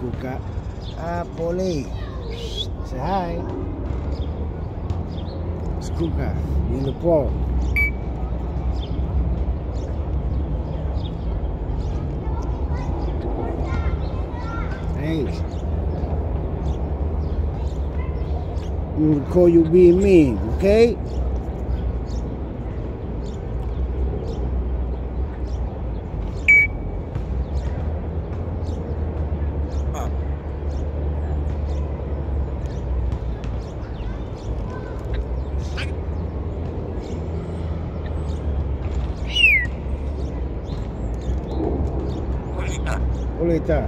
Kuka. Polly. Say hi. It's Kuka. In the pool. Hey. I'm gonna call you being mean, okay? Hola, está.